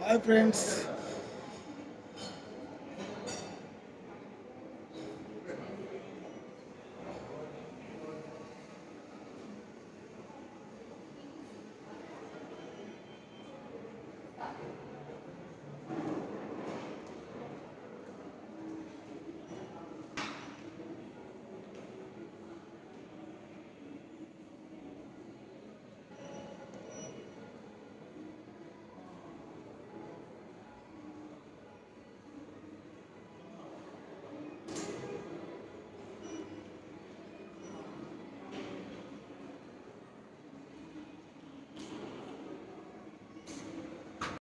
Hi friends.